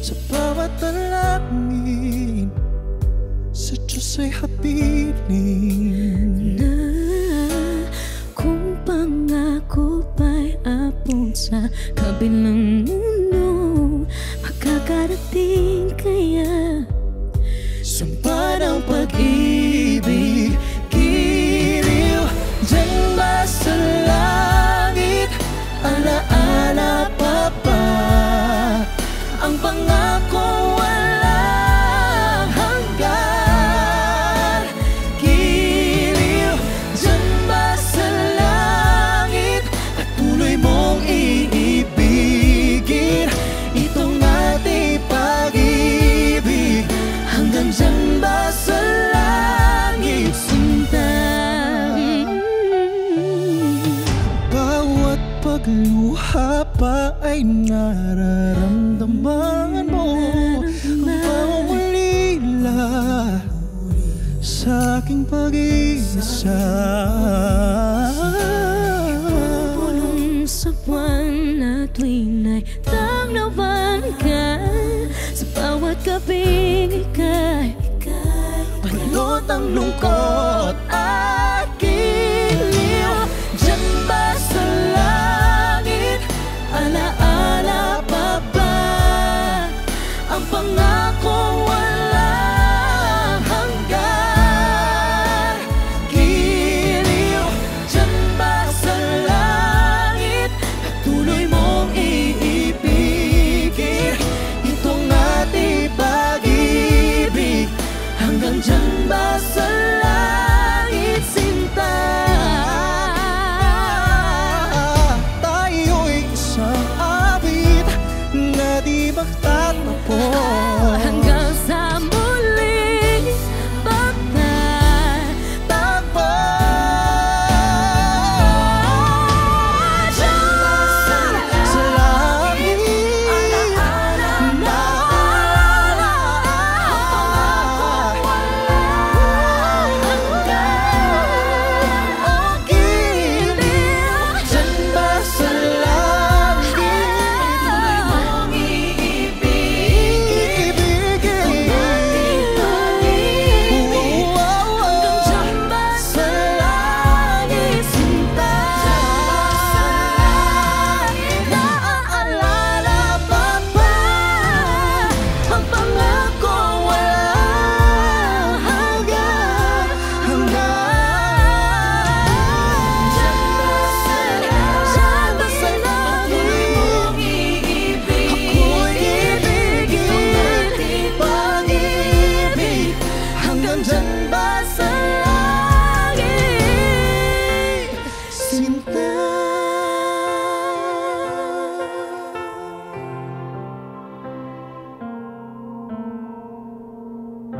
sa bawat dalangin. Sa Diyos ay habilin Na kung pangako pa'y apon sa kabilang mundo Makakarating kaya. Sumpa ng pag-ibig Giliw Diyan ba sa langit Alaala -ala pangako. Ba ay nararamdaman mo. Ang pangulila sa aking pag-iisa. Pulong sa buwan na tuwing ay tanglawan ka Sa bawat gabing ika'y Balot ang lungkot at 不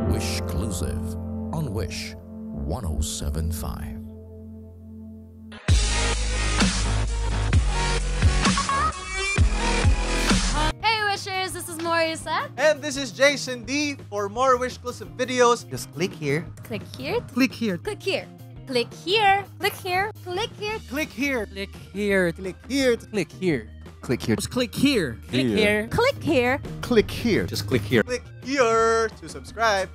Wish Exclusive on Wish 1075. Hey Wishers, this is Morissette. And this is Jason D. For more Wish exclusive videos, Just click here. Click here, Click here click here, click here, click here, click here. click here. Click here. Click here. Click here. Click here. Just click here Click here. Click here. Click here. Just click here. Click here to subscribe.